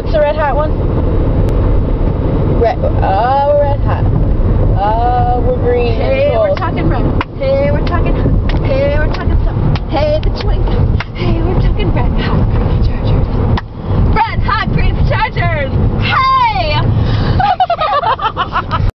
What's the red hat one? Red, oh, red hat.